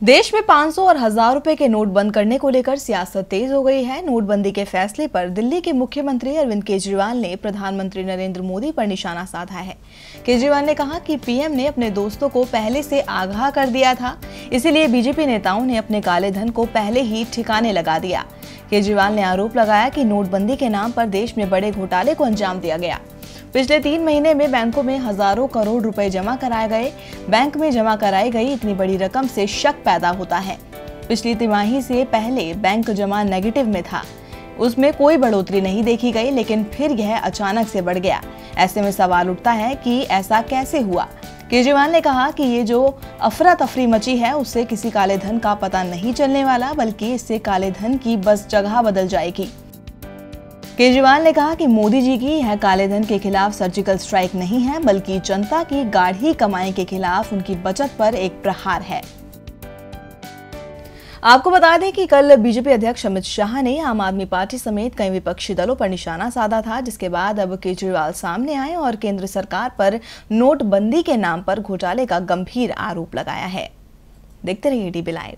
देश में 500 और हज़ार रुपए के नोट बंद करने को लेकर सियासत तेज हो गई है। नोटबंदी के फैसले पर दिल्ली के मुख्यमंत्री अरविंद केजरीवाल ने प्रधानमंत्री नरेंद्र मोदी पर निशाना साधा है। केजरीवाल ने कहा कि पीएम ने अपने दोस्तों को पहले से आगाह कर दिया था। इसीलिए बीजेपी नेताओं ने अपने काले धन को पहले ही ठिकाने लगा दिया। केजरीवाल ने आरोप लगाया कि नोटबंदी के नाम पर देश में बड़े घोटाले को अंजाम दिया गया। पिछले तीन महीने में बैंकों में हज़ारों करोड़ रुपए जमा कराए गए। बैंक में जमा कराई गई इतनी बड़ी रकम से शक पैदा होता है। पिछली तिमाही से पहले बैंक जमा नेगेटिव में था। उसमें कोई बढ़ोतरी नहीं देखी गई, लेकिन फिर यह अचानक से बढ़ गया। ऐसे में सवाल उठता है कि ऐसा कैसे हुआ? केजरीवाल ने कहा कि ये जो अफरा तफरी मची है, उससे किसी काले धन का पता नहीं चलने वाला, बल्कि इससे काले धन की बस जगह बदल जाएगी। केजरीवाल ने कहा कि मोदी जी की यह काले धन के खिलाफ सर्जिकल स्ट्राइक नहीं है, बल्कि जनता की गाढ़ी कमाई के खिलाफ उनकी बचत पर एक प्रहार है। आपको बता दें कि कल बीजेपी अध्यक्ष अमित शाह ने आम आदमी पार्टी समेत कई विपक्षी दलों पर निशाना साधा था, जिसके बाद अब केजरीवाल सामने आए और केंद्र सरकार पर नोटबंदी के नाम पर घोटाले का गंभीर आरोप लगाया है। देखते रहिए डीबी लाइव